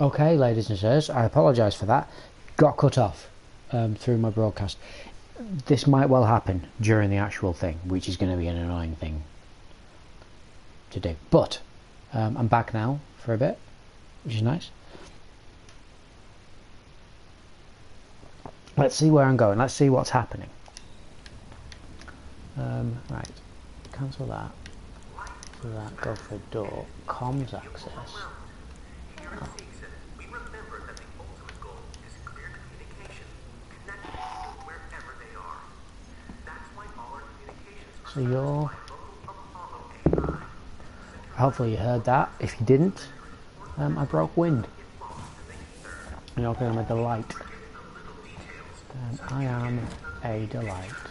Okay, ladies and sirs, I apologise for that. Got cut off um, through my broadcast. This might well happen during the actual thing, which is going to be an annoying thing to do. But um, I'm back now for a bit, which is nice. Let's see where I'm going. Let's see what's happening. Um, right, cancel that. Do that. Go for door. Comms access. Oh. Hopefully you heard that. If you didn't, um, I broke wind. You're going with the light. And I am a delight.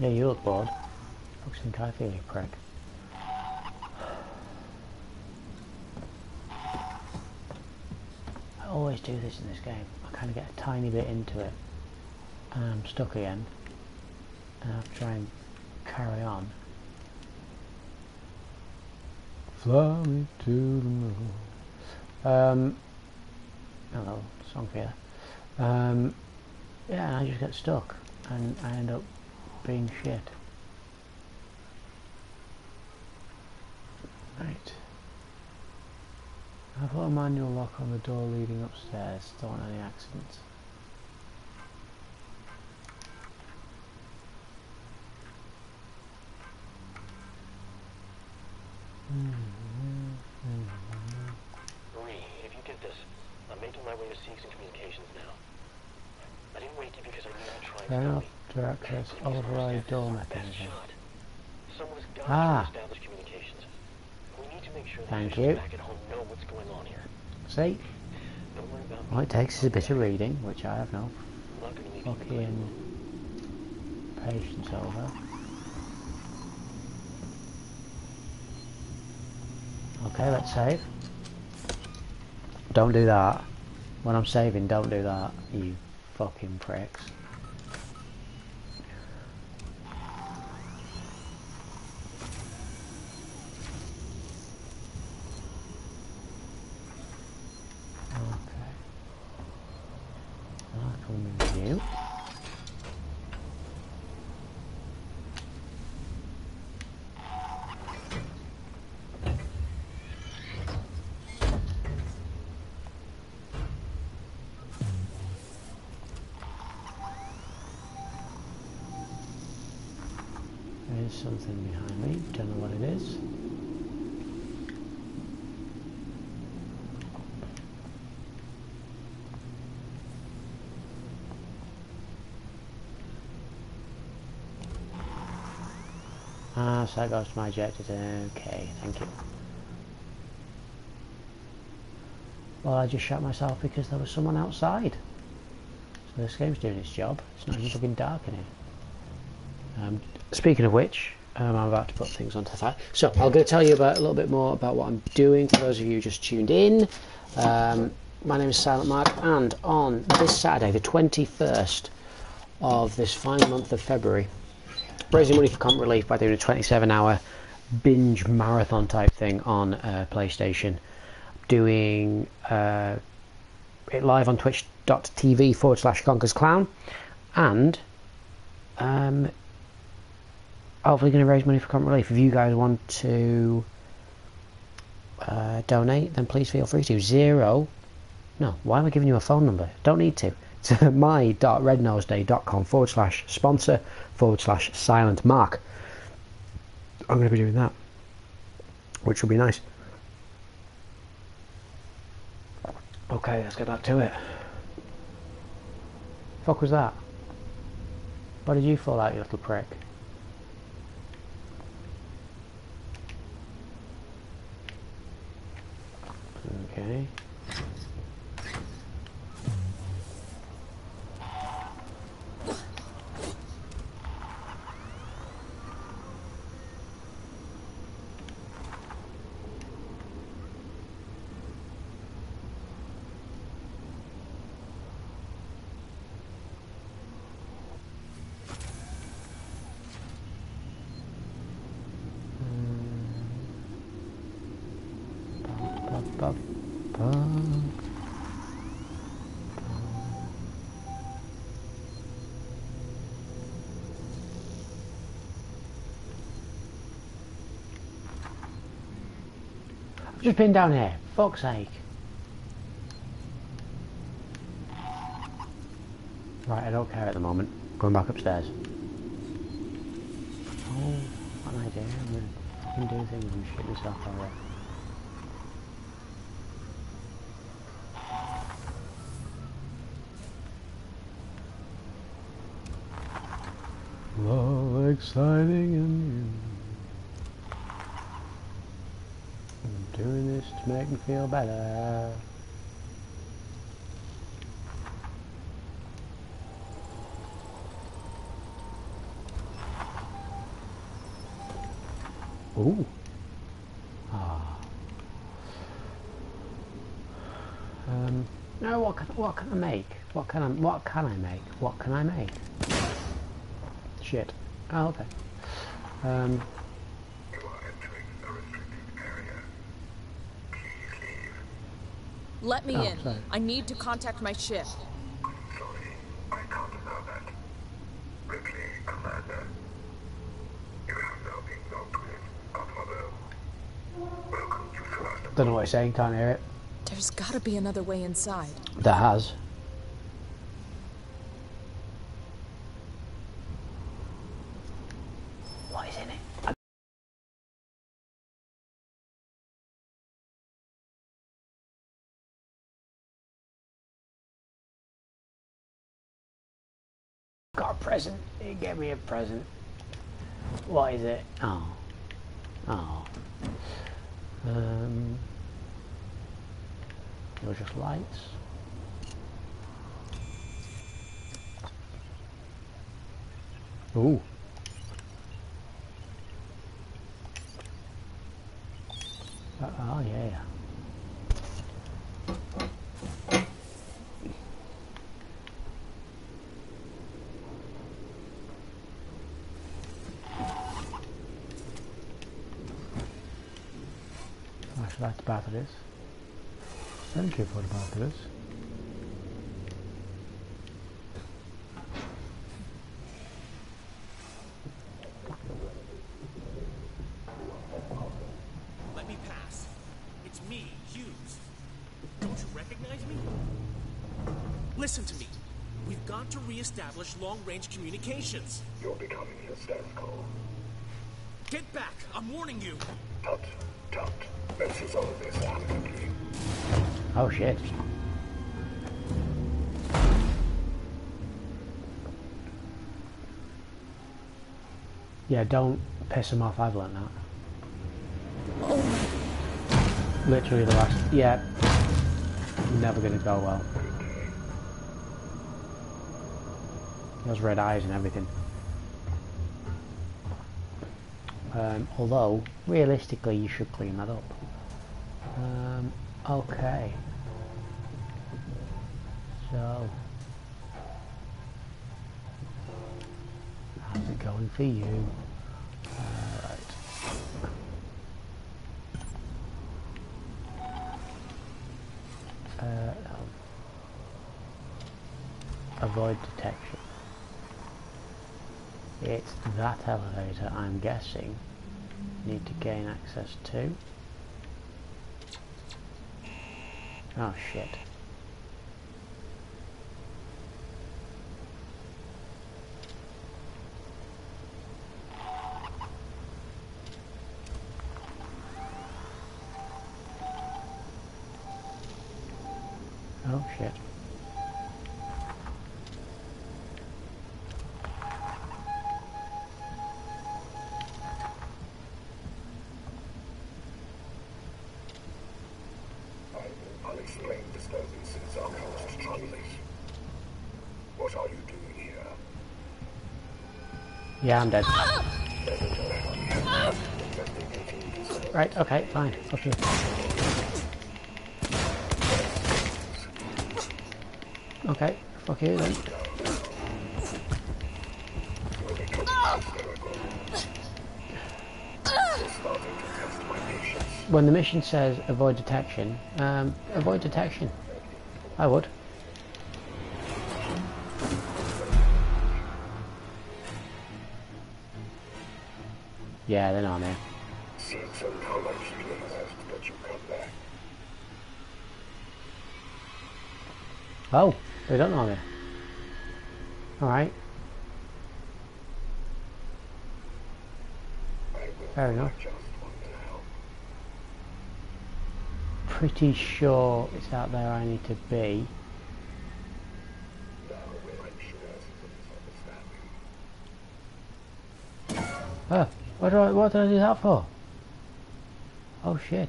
Yeah, you look bored. Fucking feel you prick. I always do this in this game. I kind of get a tiny bit into it and I'm stuck again. And I have to try and carry on. Fly me to the moon. Um, hello, song for you. Um, yeah, and I just get stuck and I end up being shit. Right. I've got a manual lock on the door leading upstairs. Don't want any accidents. Marie, if you get this, I'm making my way to Seegson Communications now. I didn't wake you because I knew you'd try and Fair kill enough. me. To access override door mechanism. shot. Someone's got Ah. to establish communications. We need to make sure the Thank you. back at home know what's going on here. See? Don't worry about All it takes is a bit of reading, which I have no I'm not going to leave you in the fucking patience over. Okay, let's save. Don't do that. When I'm saving, don't do that, you fucking pricks. There is something behind me, don't know what it is. Ah, so that goes to my objectives. Okay, thank you. Well, I just shot myself because there was someone outside. So this game's doing its job. It's not even fucking dark in here. Um, speaking of which, um, I'm about to put things onto fire. So going to tell you about a little bit more about what I'm doing for those of you just tuned in. Um, my name is Silent Mark, and on this Saturday, the 21st of this fine month of February, raising money for Comic Relief by doing a 27 hour binge marathon type thing on uh, PlayStation. Doing uh, it live on twitch.tv forward slash Conker's Clown. And um, hopefully going to raise money for Comic Relief. If you guys want to uh, donate, then please feel free to. Zero. No, why am I giving you a phone number? Don't need to. It's my.rednoseday.com forward slash sponsor forward slash silent mark. I'm going to be doing that, which will be nice. Okay, let's get back to it. Fuck was that? Why did you fall out, you little prick? Okay. Just been down here. Fuck's sake. Right, I don't care at the moment. Going back upstairs. Oh, what an idea. I'm gonna do things and shit myself alright. Love exciting and new. I'm doing this to make me feel better. Ooh. Ah. Um. No. What can what can I make? What can I what can I make? What can I make? Shit. Oh, okay. Um. You are entering a restricted area. Please leave. Let me Oh, in. sorry. I need to contact my ship. Sorry, I can't allow that. Ripley, Commander. You have now been logged with Apollo. Welcome to Thrust. Don't know what he's saying. Can't hear it. There's gotta be another way inside. There has. What is in it? Got a present. He gave me a present. What is it? Oh. Oh. Um. It was just lights. Ooh. Uh, oh yeah should like the batteries. Thank you for the batteries. Let me pass. It's me, Hughes. Don't you recognize me? Listen to me. We've got to reestablish long-range communications. You're becoming hysterical. Get back! I'm warning you! Tut, tut. Let's resolve this amicably. Oh shit. Yeah, don't piss him off, I've learnt that. Literally the last, yeah. Never gonna go well. He has red eyes and everything. Um, although, realistically, you should clean that up. Um, okay. So, how's it going for you? Uh, avoid detection. It's that elevator, I'm guessing. Need to gain access to. Oh shit. Oh shit. Are. What are you doing here? Yeah, I'm dead. Right, okay, fine. You. Okay, fuck you then. When the mission says avoid detection, um, avoid detection. I would. Yeah, they're not here. Seems and how much realized that you come back. Oh, they don't know me. Alright, fair enough. just want to help. Pretty sure it's out there I need to be. Oh, what, do I, what did I do that for? Oh shit.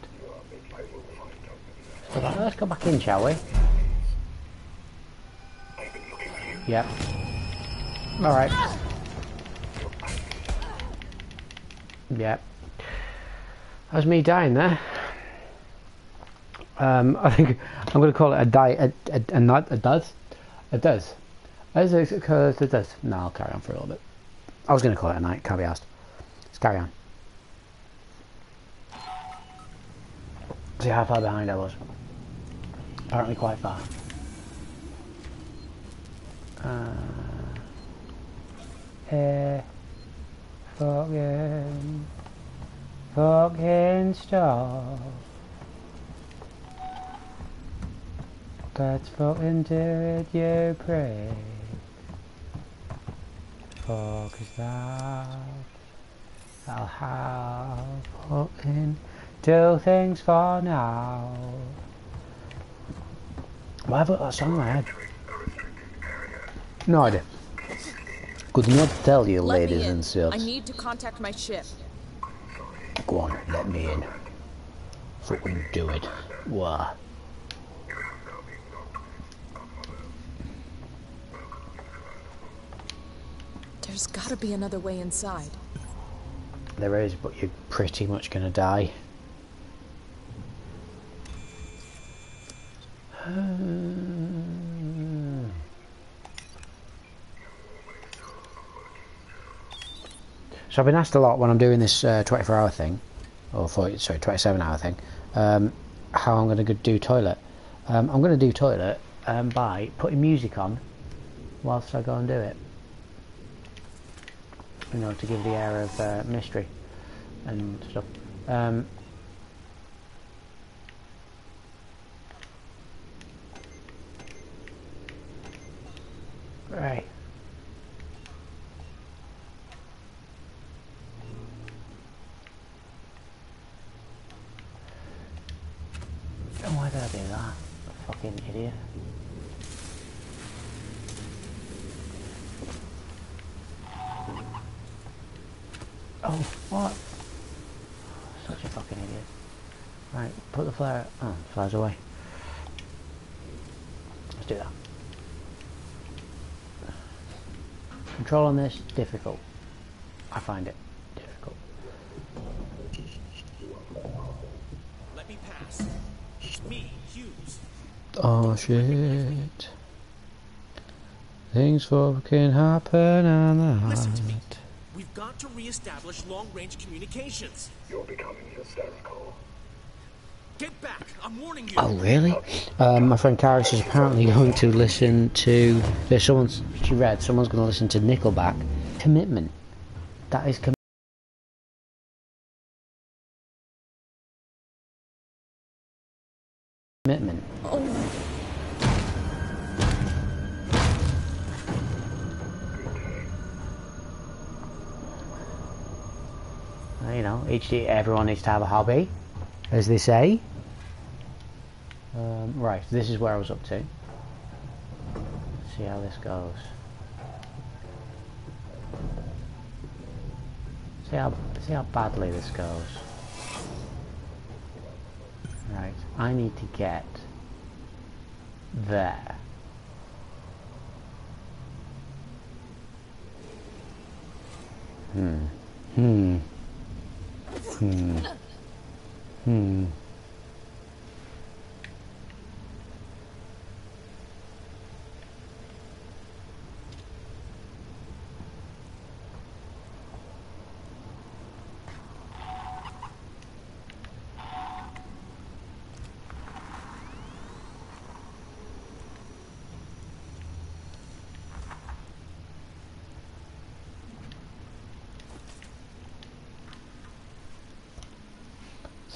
Let's go back in, shall we? Yep. Alright. Yep. That was me dying there. Um, I think I'm going to call it a die, a, a, a, a does? A does. As it occurs, it does. No, I'll carry on for a little bit. I was going to call it a night, can't be asked. Let's carry on. See how far behind I was. Apparently quite far. Uh, eh, fucking, fucking stop. Do it, you pray, Fuck is that? I'll have put in do things for now. Why have I got that song in my head? No idea. Could not tell you, Let ladies me in. I need to contact my ship. Go on, let me in. Fucking do it. Wah. There's gotta be another way inside. There is, but you're pretty much gonna die. So I've been asked a lot when I'm doing this uh, 24 hour thing, or 40, sorry, 27 hour thing, um, how I'm going to do toilet. Um, I'm going to do toilet um, by putting music on whilst I go and do it. You know, to give the air of uh, mystery and stuff. Um, right. Oh, why did I do that? Fucking idiot. Oh, what? Such a fucking idiot. Right, put the flare. Oh, flares away. Let's do that. Controlling this difficult. I find it difficult. Let me pass. Me, Hughes. Oh shit. Things fucking happen on the Listen to me. night. We've got to reestablish long-range communications. You're becoming hysterical. Get back! I'm warning you. Oh really? Um, my friend Karis is apparently going to listen to. There's someone's. She read. Someone's going to listen to Nickelback. Commitment. That is. Com- commitment. Uh, Each everyone needs to have a hobby, as they say. Um, right, this is where I was up to. see how this goes. See how see how badly this goes. Right, I need to get there. Hmm. Hmm. Hmm. Hmm.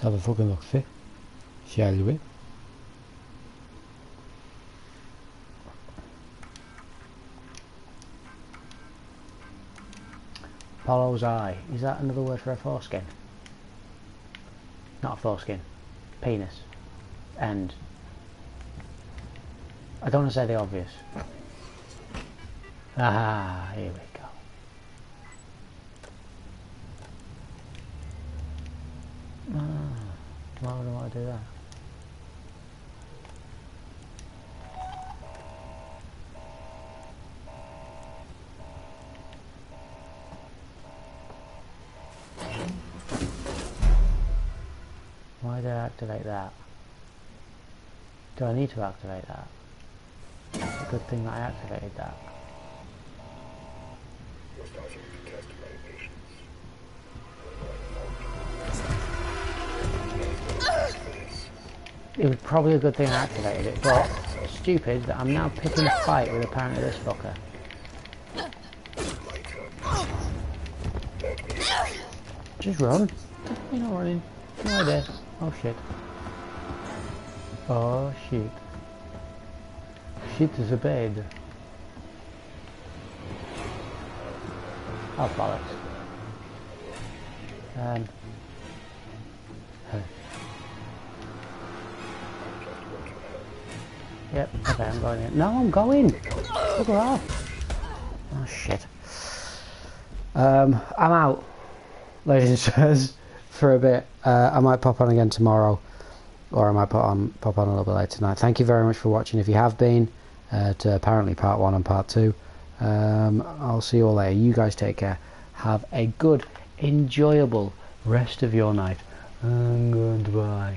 Let's have a fucking look see. Shall we? Apollo's eye. Is that another word for a foreskin? Not a foreskin. Penis. And I don't want to say the obvious. Ah, here we go. Ah, why would I want to do that? Why did I activate that? Do I need to activate that? It's a good thing that I activated that. It was probably a good thing I activated it, but stupid that I'm now picking a fight with apparently this fucker. Just run. You're not running. No idea. Oh shit. Oh shit. Shit is a bed. Oh bollocks. Um. Yep, okay, I'm going in. No, I'm going! Fuck off! Oh shit. Um, I'm out, ladies and gents, for a bit. Uh, I might pop on again tomorrow, or I might pop on pop on a little bit later tonight. Thank you very much for watching. If you have been uh, to apparently part one and part two, um, I'll see you all later. You guys take care. Have a good, enjoyable rest of your night. And goodbye.